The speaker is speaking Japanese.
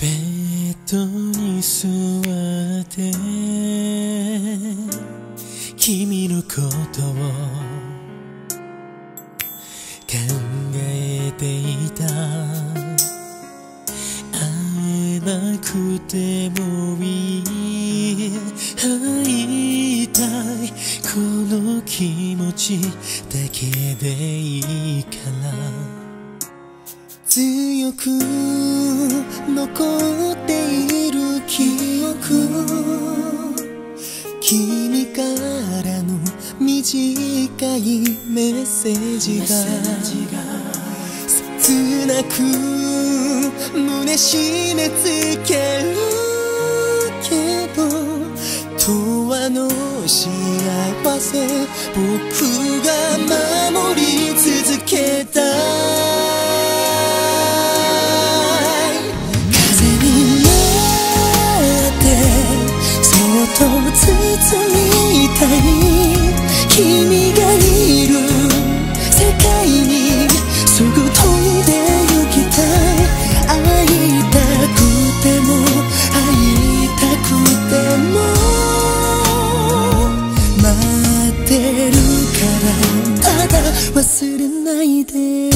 ベッドに座って君のことを考えていた。会えなくてもいい。会いたい。この気持ちだけでいいから。強く残っている記憶。君からの短いメッセージが。切なく胸締め付けるけど。永遠の幸せ僕が守忘れないで